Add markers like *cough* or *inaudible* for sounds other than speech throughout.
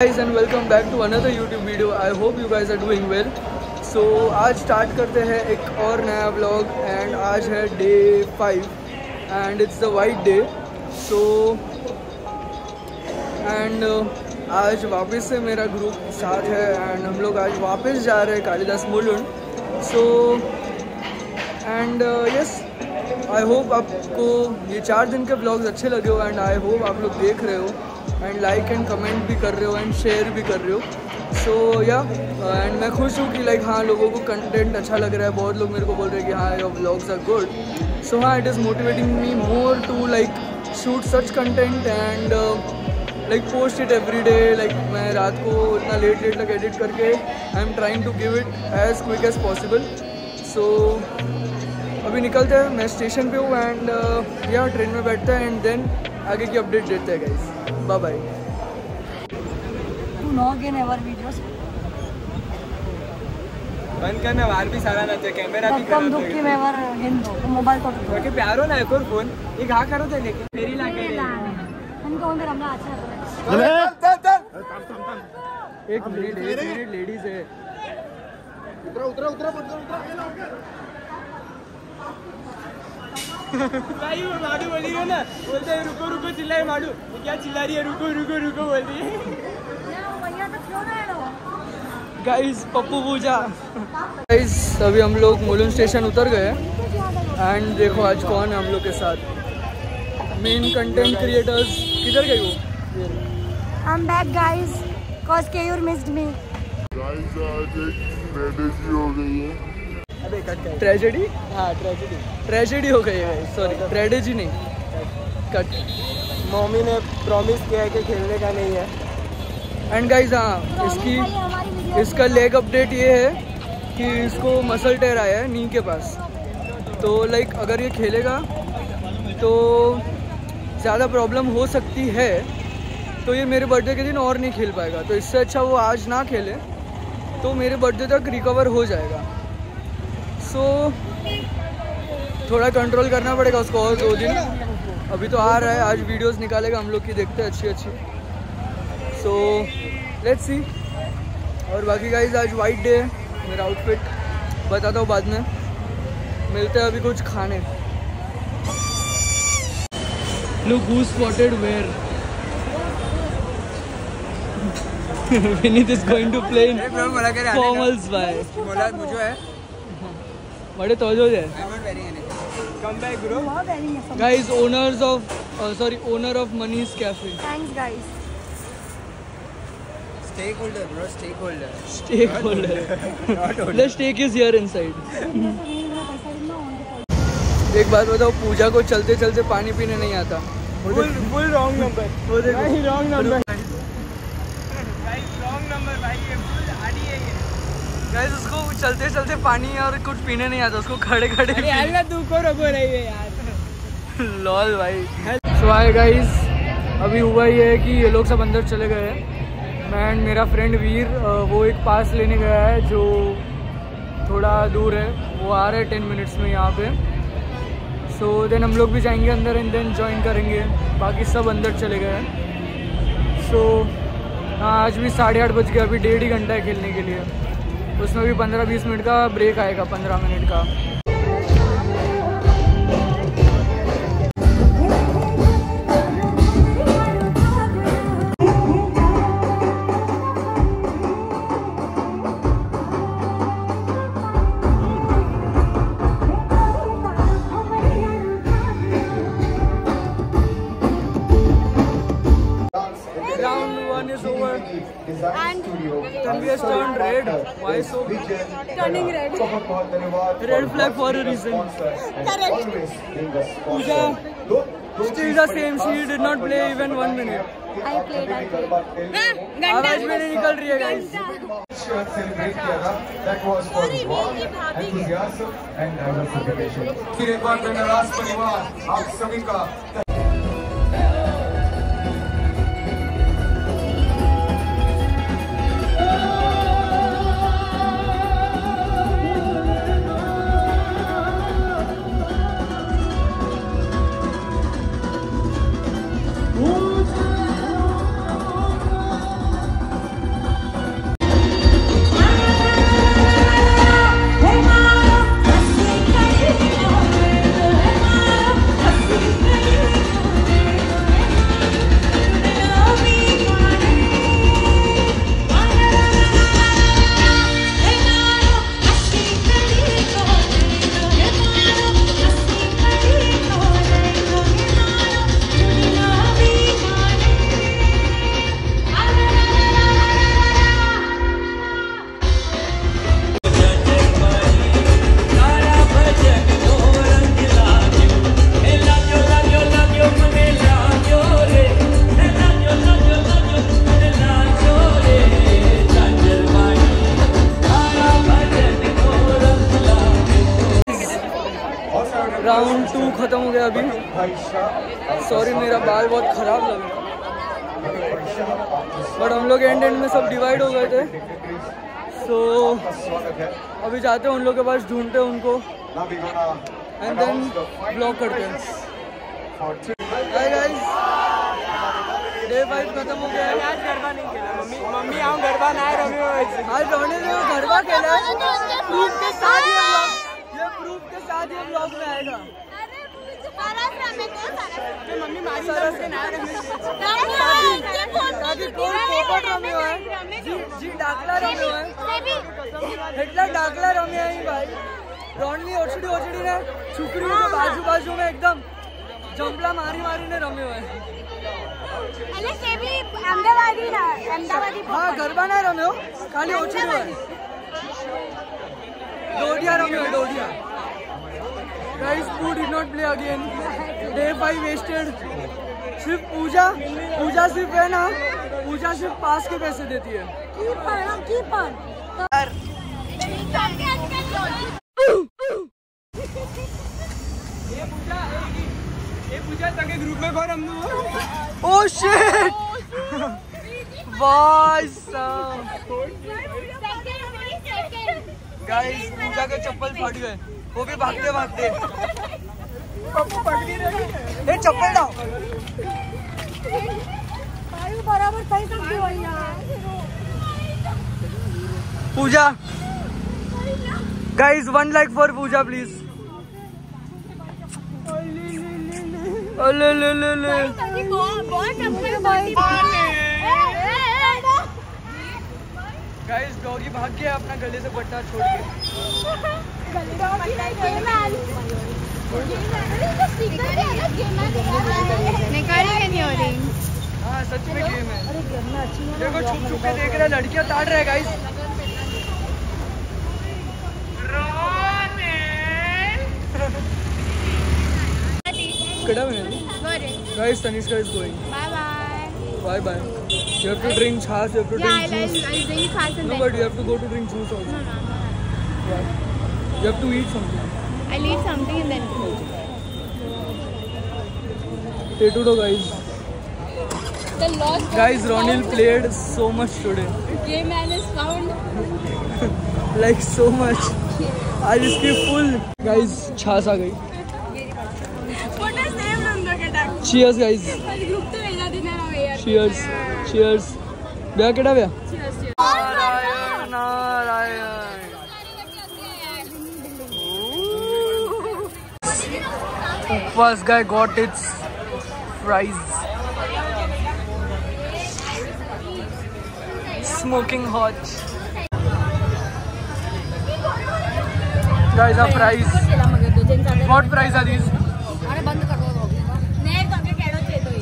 guys, and welcome back to another YouTube video. I hope you guys are doing well. So, आज start करते हैं एक और नया ब्लॉग एंड आज है day five and it's the white day so and आज वापस से मेरा ग्रुप साथ है एंड हम लोग आज वापस जा रहे हैं Kalidas Mulund so and yes I hope आपको ये चार दिन के ब्लॉग्स अच्छे लगे हो एंड आई होप आप लोग देख रहे हो एंड लाइक एंड कमेंट भी कर रहे हो एंड शेयर भी कर रहे हो. सो या एंड मैं खुश हूँ कि लाइक हाँ लोगों को कंटेंट अच्छा लग रहा है. बहुत लोग मेरे को बोल रहे हैं कि हाँ your blogs are good so हाँ it is motivating me more to like shoot such content and like post it every day like मैं रात को इतना लेट लेट तक एडिट करके I am trying to give it as quick as possible so अभी निकलते हैं, मैं स्टेशन पे हूँ एंड या ट्रेन में बैठते हैं एंड देन आगे की अपडेट देते हैं guys bye bye Do not get ever videos. बंद करना बाहर भी सारा नच कॅमेरा बी धक्कम खराब धुक्की मेवर हिंदू तो मोबाईल को ओके प्यारो ना एक और फ़ोन ये घा करो ते लेके फेरी लागे उनको उनके रमला अच्छा चल। चल चल एक मिनट एक मिनट लेडीज़ है। भाई वो माडू बोली है ना बोलते हैं रुको रुको चिल्लाए माडू। ये क्या चिल्ला रही है? रुको रुको रुको बोल रही है। गाइस पप्पू पूजा। गाइस अभी हम लोग मुलुंड स्टेशन उतर गए एंड देखो आज कौन है हम लोग के साथ। मेन कंटेंट क्रिएटर्स किधर गए वो? I am back guys cause के यूर मिस्ड मी गाइस आज एक हो गई है। अबे कट कर। ट्रेजेडी हाँ ट्रेजेडी ट्रेजेडी हो गई है सॉरी ट्रेडेजी नहीं। कट मम्मी ने प्रॉमिस किया है कि खेलने का नहीं है। एंड गाइस हाँ इसकी इसका लेग अपडेट ये है कि इसको मसल टेयर आया है नी के पास। तो लाइक अगर ये खेलेगा तो ज़्यादा प्रॉब्लम हो सकती है। तो ये मेरे बर्थडे के दिन और नहीं खेल पाएगा। तो इससे अच्छा वो आज ना खेले तो मेरे बर्थडे तक रिकवर हो जाएगा। सो so, थोड़ा कंट्रोल करना पड़ेगा उसको और दो दिन। अभी तो आ रहा है आज वीडियोस निकालेगा हम लोग की देखते हैं अच्छी अच्छी सो लेट्स सी और बाकी गाइज़ आज वाइट डे है मेरा आउटफिट बताता हूँ बाद में। मिलते हैं अभी कुछ खाने। Look who spotted where Vinith is going to play in formals by मुझे है। बड़े तोजो है I am not wearing anything come back bro guys owners of uh, sorry owner of Mani's cafe. Thanks guys stake holder bro stake holder stakeholder *laughs* the stake is here inside. एक बात बताओ पूजा को चलते चलते पानी पीने नहीं आता। फुल फुल रॉन्ग नंबर वो देखो। भाई रॉन्ग नंबर भाई रॉन्ग नंबर भाई ये फुल आड़ी है ये। गाइस उसको चलते चलते पानी और कुछ पीने नहीं आता उसको खड़े खड़े लॉल भाई। सो हाय गाइस अभी हुआ ये है कि ये लोग सब अंदर चले गए हैं। मैं एंड मेरा फ्रेंड वीर वो एक पास लेने गया है जो थोड़ा दूर है। वो आ रहा है टेन मिनट्स में यहाँ पे। सो so, देन हम लोग भी जाएँगे अंदर एंड देन ज्वाइन करेंगे। बाकी सब अंदर चले गए हैं। सो हाँ आज भी साढ़े आठ बज गए अभी डेढ़ ही घंटा है खेलने के लिए। उसमें भी पंद्रह बीस मिनट का ब्रेक आएगा पंद्रह मिनट का। turning red. Red flag for a reason. Pooja still the same. She did not play even one minute. I played I played. आवाज में नहीं निकल रही है guys. सेलिब्रेट किया था that was for enthusiasm and diversification फिर एक बार धन्यवाद परिवार आप सभी का हो गया अभी। सॉरी मेरा बाल बहुत खराब लग रहा बट हम लोग एंड एंड में सब डिवाइड हो गए थे। सो है अभी जाते हैं उन लोग के पास ढूंढते हैं उनको। एंड देन ब्लॉक करते हैं। हाय गाइस डे फाइव खत्म हो गया है। आज गरबा नहीं खेला। मम्मी मम्मी आऊँ गरबा ना रमी आज। रोने ने गरबा खेला। है प्रूफ के साथ ये ब्लॉग ये प्रूफ के साथ ये ब्लॉग में आएगा। એટલા ડાકલા રમ્યા અહીં ભાઈ રોણની ઓછડી ઓછડીને છોકરીઓ બાજુ એકદમ જંપલા મારી મારીને રમ્યો હોય હા ગરબા ના રમ્યો. ખાલી ઓછડી હોય. દોઢિયા રમ્યો દોઢિયા. Guys, Pooh did not play again. Day five wasted. सिर्फ़ पूजा पूजा सिर्फ़ है ना? पूजा सिर्फ़ पास के पैसे देती है। कीपर हम कीपर ये पूजा ये पूजा ग्रुप में भर हम लोग ओ शिट गाइस पूजा के चप्पल फट गए वो भी भागते भागते। ये चप्पल डाल। बराबर Pooja. Guys one like for Pooja please ले ले ले ले गाइस डॉगी भाग गया अपना गले से पट्टा छोड़ के। हाँ सच में गेम है देखो छुप छुप के देख रहे हैं लड़कियाँ ताड़ रहे guys Guys, Tanishka is going. Bye bye. You have to drink chas, you have to drink juice. No, but you have to go to drink juice also. Yeah. You have to eat something. I'll eat something and then go. Tetudo guys. The lost Guys, Ronil played so much today. gay man is found. *laughs* Like so much. आज इसकी full guys छास आ गई What a save Nanda के tag. Cheers guys आज group तो भेजा देना ना यार. चीयर्स चीयर्स ब्याह केड़ा ब्याह Cheers, cheers. Narayan Narayan First guy got its fries. Smoking hot. Guys, our fries. What fries are these?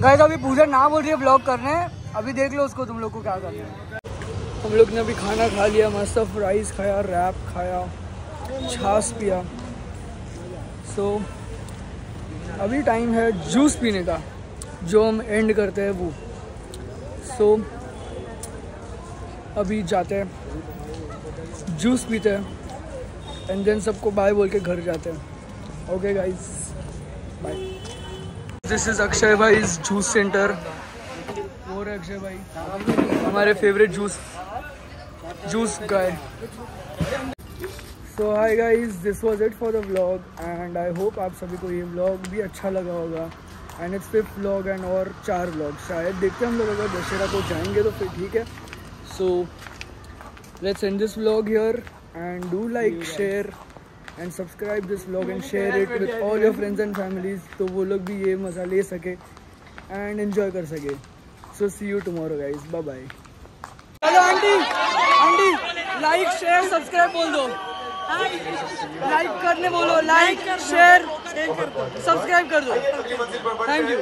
Guys अभी पूजा ना बोल रही है ब्लॉग करने अभी देख लो उसको तुम लोग को क्या करना है हम लोग ने अभी खाना खा लिया मस्त फ्राइज खाया रैप खाया छाछ पिया सो अभी टाइम है जूस पीने का जो हम एंड करते हैं वो। सो so, अभी जाते हैं जूस पीते हैं एंड देन सबको बाय बोल के घर जाते हैं। Okay guys bye this is Akshay भाई इज़ जूस सेंटर और अक्षय भाई हमारे favourite juice juice guy so hi guys this was it for the vlog and I hope आप सभी को ये व्लॉग भी अच्छा लगा होगा. And it's fifth vlog and और चार व्लॉग शायद देखते हैं हम लोग अगर दशहरा को जाएँगे तो फिर ठीक है. So let's end this vlog here and do like share and subscribe this vlog and share it with all your friends and families तो वो लोग भी ये मज़ा ले सके एंड एंजॉय कर सके. So see you tomorrow guys bye bye hello aunty aunty like share subscribe बोल दो. लाइक करने बोलो लाइक शेयर सब्सक्राइब कर दो। Thank you